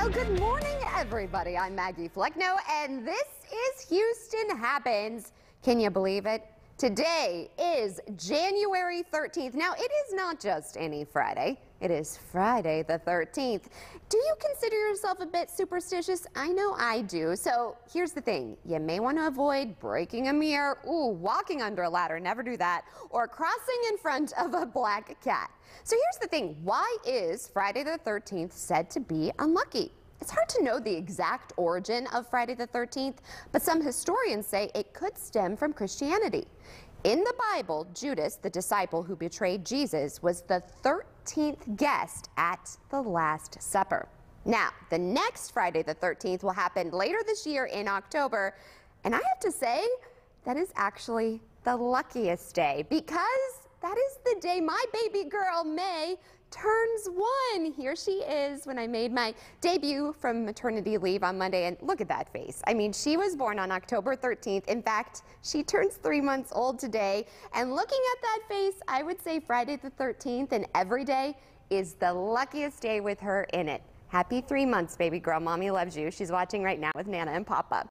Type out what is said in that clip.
Well, good morning, everybody. I'm Maggie Flecknoe, and this is Houston Happens. Can you believe it? Today is January 13th. Now, it is not just any Friday. It is Friday the 13th. Do you consider yourself a bit superstitious? I know I do. So here's the thing. You may want to avoid breaking a mirror, ooh, walking under a ladder, never do that, or crossing in front of a black cat. So here's the thing. Why is Friday the 13th said to be unlucky? It's hard to know the exact origin of Friday the 13th, but some historians say it could stem from Christianity. In the Bible, Judas, the disciple who betrayed Jesus, was the 13th guest at the Last Supper. Now, the next Friday the 13th will happen later this year in October, and I have to say, that is actually the luckiest day because that is the day my baby girl, May, one. Here she is when I made my debut from maternity leave on Monday. And look at that face. I mean, she was born on October 13th. In fact, she turns three months old today. And looking at that face, I would say Friday the 13th and every day is the luckiest day with her in it. Happy three months, baby girl. Mommy loves you. She's watching right now with Nana and Papa.